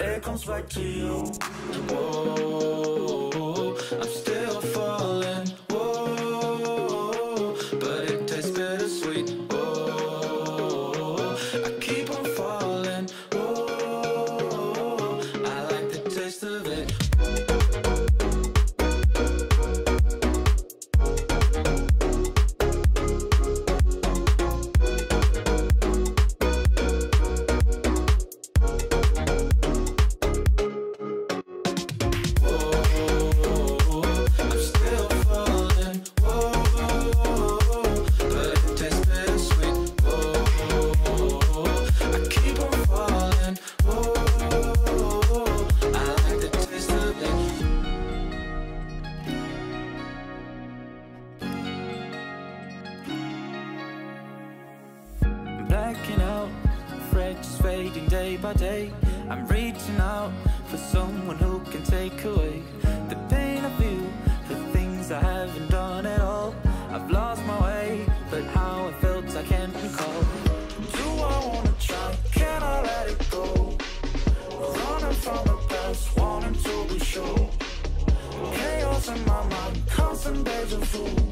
it comes back to you. Whoa, I'm still fading day by day. I'm reaching out for someone who can take away the pain I feel, the things I haven't done at all. I've lost my way, but how I felt I can't recall. Do I wanna try? Can I let it go? Running from the past, wanting to be sure. Chaos in my mind, constant deja vu.